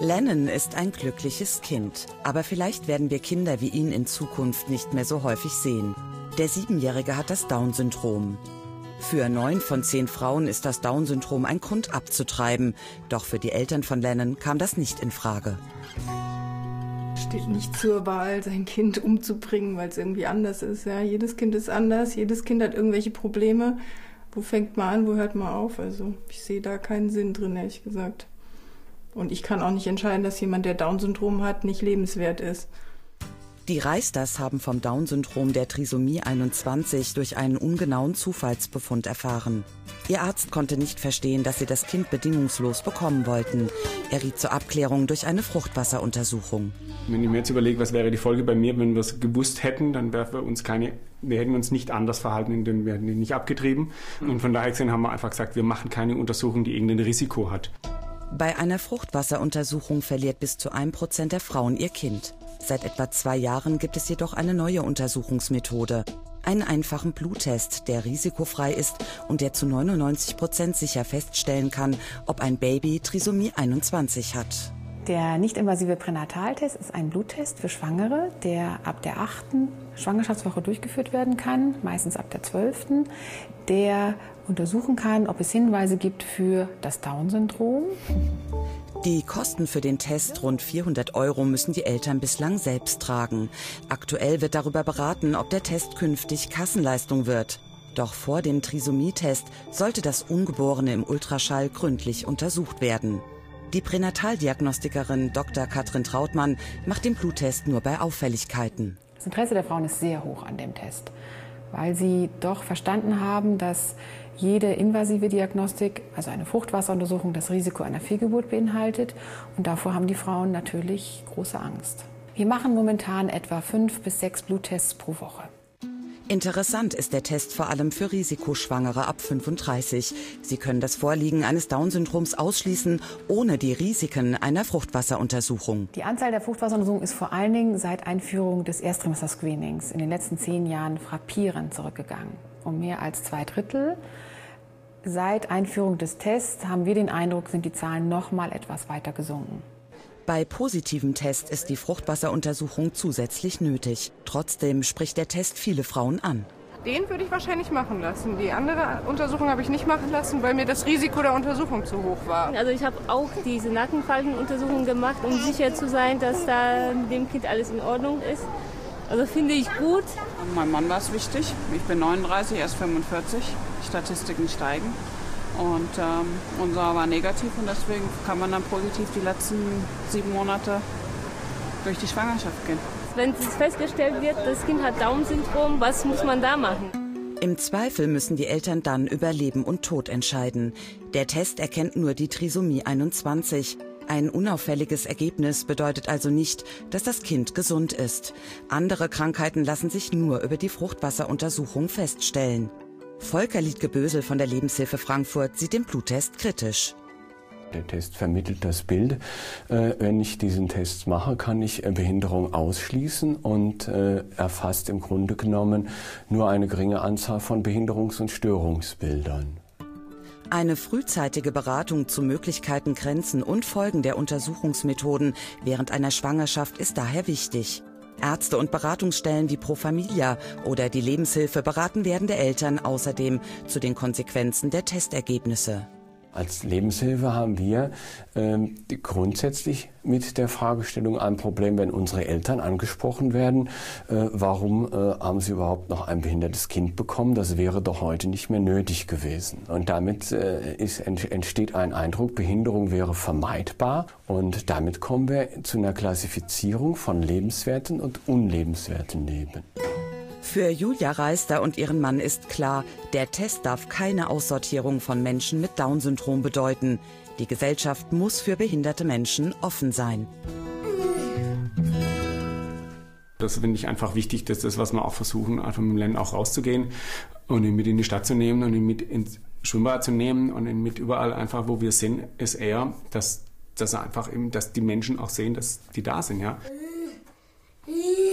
Lennon ist ein glückliches Kind, aber vielleicht werden wir Kinder wie ihn in Zukunft nicht mehr so häufig sehen. Der Siebenjährige hat das Down-Syndrom. Für neun von zehn Frauen ist das Down-Syndrom ein Grund abzutreiben. Doch für die Eltern von Lennon kam das nicht in Frage. Steht nicht zur Wahl, sein Kind umzubringen, weil es irgendwie anders ist. Ja, jedes Kind ist anders, jedes Kind hat irgendwelche Probleme. Wo fängt man an, wo hört man auf? Also ich sehe da keinen Sinn drin, ehrlich gesagt. Und ich kann auch nicht entscheiden, dass jemand, der Down-Syndrom hat, nicht lebenswert ist. Die Reisters haben vom Down-Syndrom der Trisomie 21 durch einen ungenauen Zufallsbefund erfahren. Ihr Arzt konnte nicht verstehen, dass sie das Kind bedingungslos bekommen wollten. Er riet zur Abklärung durch eine Fruchtwasseruntersuchung. Wenn ich mir jetzt überlege, was wäre die Folge bei mir, wenn wir es gewusst hätten, dann wäre für uns keine, wir hätten uns nicht anders verhalten, indem wir hätten ihn nicht abgetrieben. Und von daher gesehen haben wir einfach gesagt, wir machen keine Untersuchung, die irgendein Risiko hat. Bei einer Fruchtwasseruntersuchung verliert bis zu einem Prozent der Frauen ihr Kind. Seit etwa zwei Jahren gibt es jedoch eine neue Untersuchungsmethode. Einen einfachen Bluttest, der risikofrei ist und der zu 99 Prozent sicher feststellen kann, ob ein Baby Trisomie 21 hat. Der nicht-invasive Pränataltest ist ein Bluttest für Schwangere, der ab der achten Schwangerschaftswoche durchgeführt werden kann, meistens ab der zwölften, der untersuchen kann, ob es Hinweise gibt für das Down-Syndrom. Die Kosten für den Test, rund 400 Euro, müssen die Eltern bislang selbst tragen. Aktuell wird darüber beraten, ob der Test künftig Kassenleistung wird. Doch vor dem Trisomie-Test sollte das Ungeborene im Ultraschall gründlich untersucht werden. Die Pränataldiagnostikerin Dr. Katrin Trautmann macht den Bluttest nur bei Auffälligkeiten. Das Interesse der Frauen ist sehr hoch an dem Test, weil sie doch verstanden haben, dass jede invasive Diagnostik, also eine Fruchtwasseruntersuchung, das Risiko einer Fehlgeburt beinhaltet. Und davor haben die Frauen natürlich große Angst. Wir machen momentan etwa fünf bis sechs Bluttests pro Woche. Interessant ist der Test vor allem für Risikoschwangere ab 35. Sie können das Vorliegen eines Down-Syndroms ausschließen, ohne die Risiken einer Fruchtwasseruntersuchung. Die Anzahl der Fruchtwasseruntersuchungen ist vor allen Dingen seit Einführung des Erstrimester-Screenings in den letzten zehn Jahren frappierend zurückgegangen. Um mehr als zwei Drittel. Seit Einführung des Tests haben wir den Eindruck, sind die Zahlen noch mal etwas weiter gesunken. Bei positivem Test ist die Fruchtwasseruntersuchung zusätzlich nötig. Trotzdem spricht der Test viele Frauen an. Den würde ich wahrscheinlich machen lassen. Die andere Untersuchung habe ich nicht machen lassen, weil mir das Risiko der Untersuchung zu hoch war. Also ich habe auch diese Nackenfaltenuntersuchung gemacht, um sicher zu sein, dass da mit dem Kind alles in Ordnung ist. Also finde ich gut. Mein Mann war es wichtig. Ich bin 39, er ist 45. Statistiken steigen. Und ähm, unser war negativ und deswegen kann man dann positiv die letzten sieben Monate durch die Schwangerschaft gehen. Wenn es festgestellt wird, das Kind hat Down-Syndrom, was muss man da machen? Im Zweifel müssen die Eltern dann über Leben und Tod entscheiden. Der Test erkennt nur die Trisomie 21. Ein unauffälliges Ergebnis bedeutet also nicht, dass das Kind gesund ist. Andere Krankheiten lassen sich nur über die Fruchtwasseruntersuchung feststellen. Volker Liedgebösel von der Lebenshilfe Frankfurt sieht den Bluttest kritisch. Der Test vermittelt das Bild. Äh, wenn ich diesen Test mache, kann ich äh, Behinderung ausschließen und äh, erfasst im Grunde genommen nur eine geringe Anzahl von Behinderungs- und Störungsbildern. Eine frühzeitige Beratung zu Möglichkeiten, Grenzen und Folgen der Untersuchungsmethoden während einer Schwangerschaft ist daher wichtig. Ärzte und Beratungsstellen wie Pro Familia oder die Lebenshilfe beraten werdende Eltern außerdem zu den Konsequenzen der Testergebnisse. Als Lebenshilfe haben wir äh, grundsätzlich mit der Fragestellung ein Problem, wenn unsere Eltern angesprochen werden, äh, warum äh, haben sie überhaupt noch ein behindertes Kind bekommen? Das wäre doch heute nicht mehr nötig gewesen. Und damit äh, ist, entsteht ein Eindruck, Behinderung wäre vermeidbar. Und damit kommen wir zu einer Klassifizierung von lebenswerten und unlebenswerten Leben. Für Julia Reister und ihren Mann ist klar, der Test darf keine Aussortierung von Menschen mit Down-Syndrom bedeuten. Die Gesellschaft muss für behinderte Menschen offen sein. Das finde ich einfach wichtig, dass das, was wir auch versuchen, einfach mit dem Lernen auch rauszugehen und ihn mit in die Stadt zu nehmen und ihn mit ins Schwimmbad zu nehmen und ihn mit überall einfach, wo wir sind, ist eher, dass, dass er einfach eben, dass die Menschen auch sehen, dass die da sind, ja.